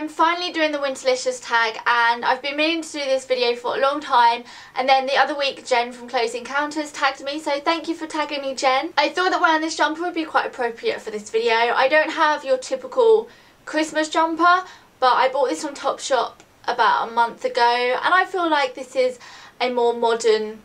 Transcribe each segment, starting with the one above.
I'm finally doing the Winterlicious tag and I've been meaning to do this video for a long time and then the other week Jen from Close Encounters tagged me so thank you for tagging me Jen. I thought that wearing this jumper would be quite appropriate for this video. I don't have your typical Christmas jumper but I bought this from Topshop about a month ago and I feel like this is a more modern,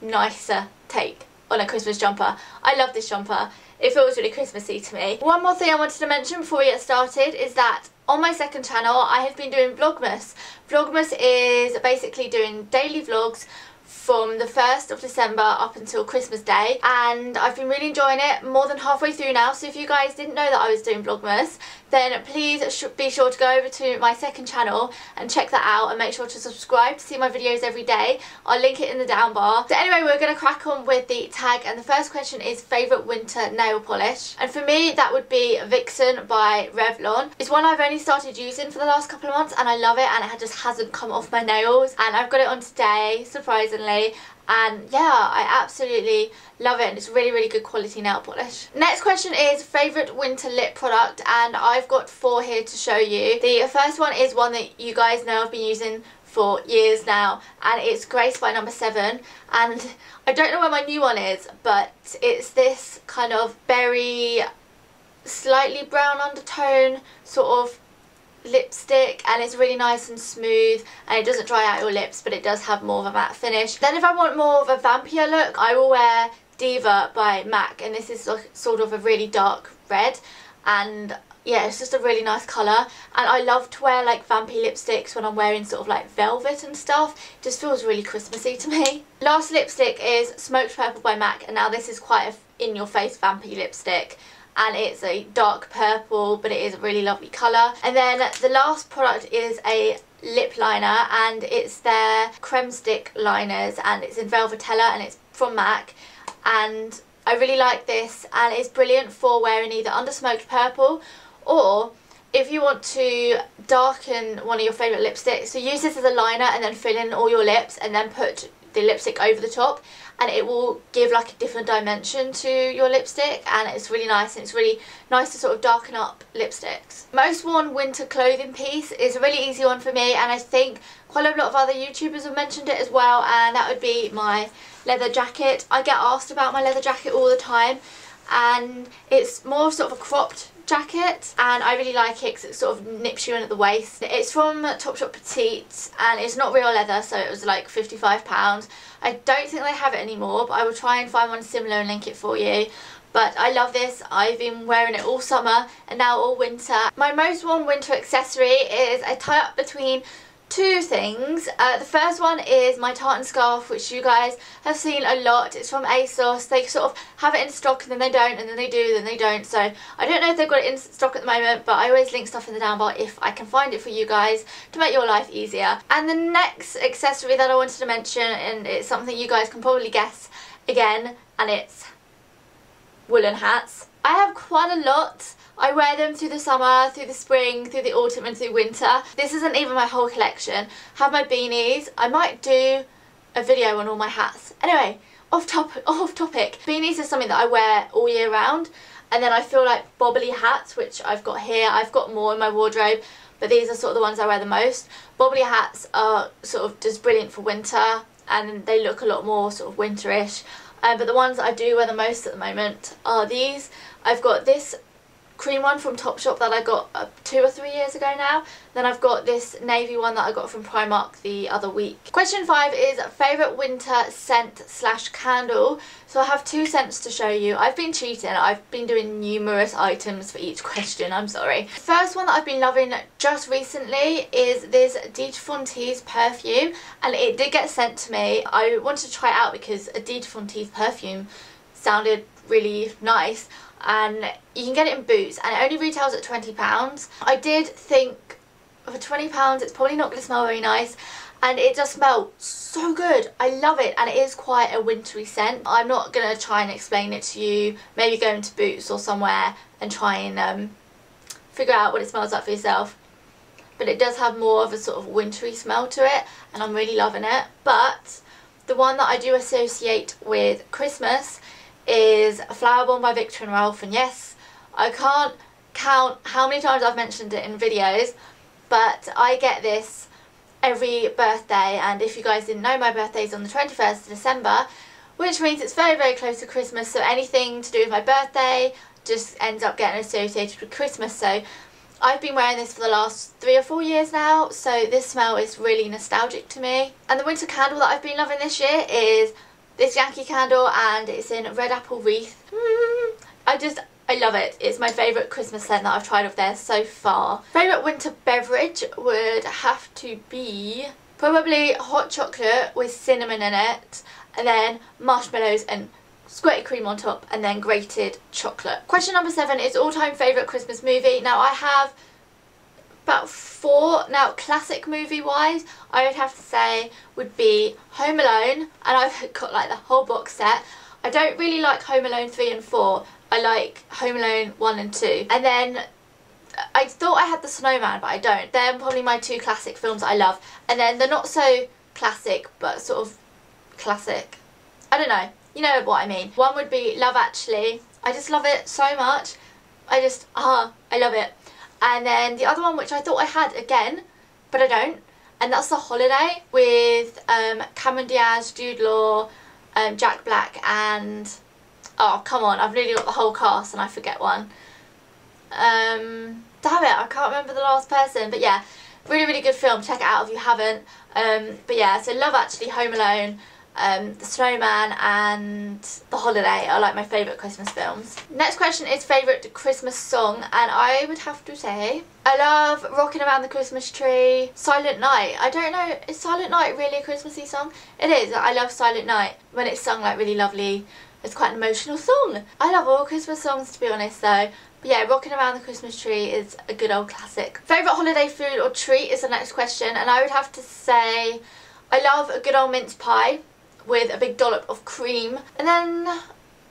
nicer take on a Christmas jumper. I love this jumper. It feels really Christmassy to me. One more thing I wanted to mention before we get started is that on my second channel I have been doing Vlogmas. Vlogmas is basically doing daily vlogs from the 1st of December up until Christmas Day and I've been really enjoying it more than halfway through now so if you guys didn't know that I was doing Vlogmas then please be sure to go over to my second channel and check that out and make sure to subscribe to see my videos every day. I'll link it in the down bar. So anyway we're going to crack on with the tag and the first question is favourite winter nail polish and for me that would be Vixen by Revlon. It's one I've only started using for the last couple of months and I love it and it just hasn't come off my nails and I've got it on today and yeah I absolutely love it and it's really really good quality nail polish. Next question is favourite winter lip product and I've got four here to show you. The first one is one that you guys know I've been using for years now and it's Grace by number 7 and I don't know where my new one is but it's this kind of berry slightly brown undertone sort of lipstick and it's really nice and smooth and it doesn't dry out your lips but it does have more of a matte finish. Then if I want more of a vampire look I will wear Diva by MAC and this is sort of a really dark red and yeah it's just a really nice colour and I love to wear like vampy lipsticks when I'm wearing sort of like velvet and stuff it just feels really Christmassy to me. Last lipstick is Smoked Purple by MAC and now this is quite a in your face vampy lipstick and it's a dark purple but it is a really lovely colour. And then the last product is a lip liner and it's their creme stick liners and it's in Velvetella and it's from MAC and I really like this and it's brilliant for wearing either under smoked purple or if you want to darken one of your favourite lipsticks, so use this as a liner and then fill in all your lips and then put the lipstick over the top and it will give like a different dimension to your lipstick and it's really nice and it's really nice to sort of darken up lipsticks. Most worn winter clothing piece is a really easy one for me and I think quite a lot of other YouTubers have mentioned it as well and that would be my leather jacket. I get asked about my leather jacket all the time and it's more sort of a cropped jacket and I really like it because it sort of nips you in at the waist. It's from Topshop Petite and it's not real leather so it was like £55. I don't think they have it anymore but I will try and find one similar and link it for you. But I love this. I've been wearing it all summer and now all winter. My most worn winter accessory is a tie-up between two things. Uh, the first one is my tartan scarf, which you guys have seen a lot. It's from ASOS. They sort of have it in stock and then they don't, and then they do, and then they don't. So I don't know if they've got it in stock at the moment, but I always link stuff in the down bar if I can find it for you guys to make your life easier. And the next accessory that I wanted to mention, and it's something you guys can probably guess again, and it's woolen hats. I have quite a lot I wear them through the summer, through the spring, through the autumn and through winter. This isn't even my whole collection. Have my beanies. I might do a video on all my hats. Anyway, off, top off topic. Beanies is something that I wear all year round. And then I feel like bobbly hats, which I've got here. I've got more in my wardrobe, but these are sort of the ones I wear the most. Bobbly hats are sort of just brilliant for winter and they look a lot more sort of winterish. Uh, but the ones I do wear the most at the moment are these. I've got this cream one from Topshop that I got uh, two or three years ago now. Then I've got this navy one that I got from Primark the other week. Question five is favourite winter scent slash candle. So I have two scents to show you. I've been cheating. I've been doing numerous items for each question. I'm sorry. First one that I've been loving just recently is this Dita Von Teese perfume. And it did get sent to me. I wanted to try it out because a Dita Von Teese perfume sounded really nice and you can get it in Boots and it only retails at £20. I did think for £20 it's probably not going to smell very nice and it does smell so good. I love it and it is quite a wintry scent. I'm not going to try and explain it to you. Maybe go into Boots or somewhere and try and um, figure out what it smells like for yourself. But it does have more of a sort of wintry smell to it and I'm really loving it. But the one that I do associate with Christmas is Flower Bomb by Viktor and Rolf and yes I can't count how many times I've mentioned it in videos, but I get this every birthday and if you guys didn't know my birthday is on the 21st of December which means it's very very close to Christmas so anything to do with my birthday just ends up getting associated with Christmas so I've been wearing this for the last three or four years now so this smell is really nostalgic to me. And the winter candle that I've been loving this year is this Yankee candle and it's in red apple wreath I just I love it. It's my favourite Christmas scent that I've tried of theirs so far. Favourite winter beverage would have to be probably hot chocolate with cinnamon in it and then marshmallows and squirty cream on top and then grated chocolate. Question number seven is all-time favourite Christmas movie. Now I have about four. Now classic movie wise I would have to say would be Home Alone and I've got like the whole box set. I don't really like Home Alone 3 and 4 I like Home Alone 1 and 2. And then I thought I had The Snowman, but I don't. They're probably my two classic films I love. And then they're not so classic, but sort of classic. I don't know. You know what I mean. One would be Love Actually. I just love it so much. I just, ah, uh, I love it. And then the other one, which I thought I had again, but I don't. And that's The Holiday with um, Cameron Diaz, Jude Law, um, Jack Black and Oh, come on. I've nearly got the whole cast and I forget one. Um, damn it. I can't remember the last person. But yeah, really, really good film. Check it out if you haven't. Um, but yeah, so Love Actually, Home Alone, um, The Snowman and The Holiday are like my favourite Christmas films. Next question is favourite Christmas song and I would have to say I love Rocking Around the Christmas Tree, Silent Night. I don't know, is Silent Night really a Christmassy song? It is, I love Silent Night when it's sung like really lovely it's quite an emotional song. I love all Christmas songs to be honest though. But yeah, Rocking Around the Christmas Tree is a good old classic. Favourite holiday food or treat is the next question and I would have to say I love a good old mince pie with a big dollop of cream. And then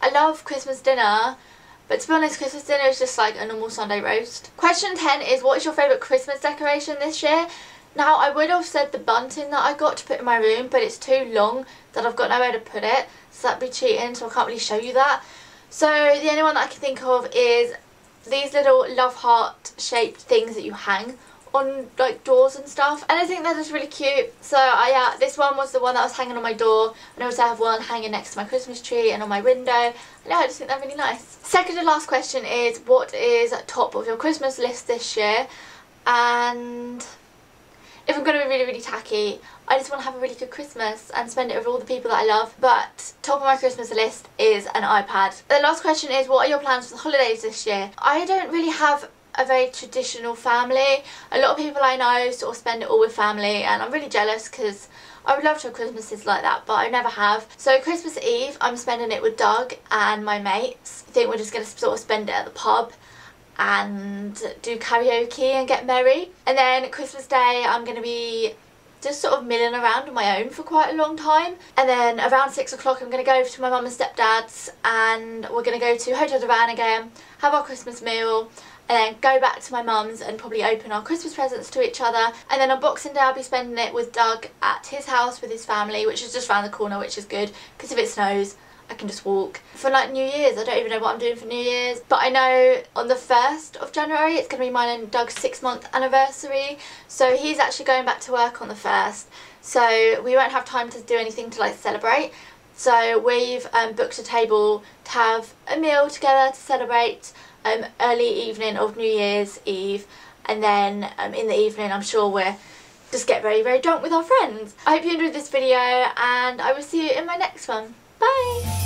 I love Christmas dinner but to be honest, Christmas dinner is just like a normal Sunday roast. Question 10 is what is your favourite Christmas decoration this year? Now I would have said the bunting that I got to put in my room but it's too long that I've got nowhere to put it so that'd be cheating so I can't really show you that. So the only one that I can think of is these little love heart shaped things that you hang on like doors and stuff and I think they're just really cute so I yeah this one was the one that was hanging on my door and I also have one hanging next to my Christmas tree and on my window and yeah I just think they're really nice. Second and last question is what is top of your Christmas list this year and if I'm going to be really, really tacky, I just want to have a really good Christmas and spend it with all the people that I love. But top of my Christmas list is an iPad. The last question is, what are your plans for the holidays this year? I don't really have a very traditional family. A lot of people I know sort of spend it all with family and I'm really jealous because I would love to have Christmases like that but I never have. So Christmas Eve I'm spending it with Doug and my mates. I think we're just going to sort of spend it at the pub and do karaoke and get merry. And then Christmas Day I'm going to be just sort of milling around on my own for quite a long time. And then around six o'clock I'm going to go over to my mum and stepdad's and we're going to go to Hotel du Vin again, have our Christmas meal and then go back to my mum's and probably open our Christmas presents to each other. And then on Boxing Day I'll be spending it with Doug at his house with his family, which is just around the corner, which is good because if it snows I can just walk. For like New Year's, I don't even know what I'm doing for New Year's. But I know on the 1st of January, it's going to be mine and Doug's six month anniversary. So he's actually going back to work on the 1st. So we won't have time to do anything to like celebrate. So we've um, booked a table to have a meal together to celebrate um, early evening of New Year's Eve. And then um, in the evening, I'm sure we're just get very, very drunk with our friends. I hope you enjoyed this video and I will see you in my next one. Bye!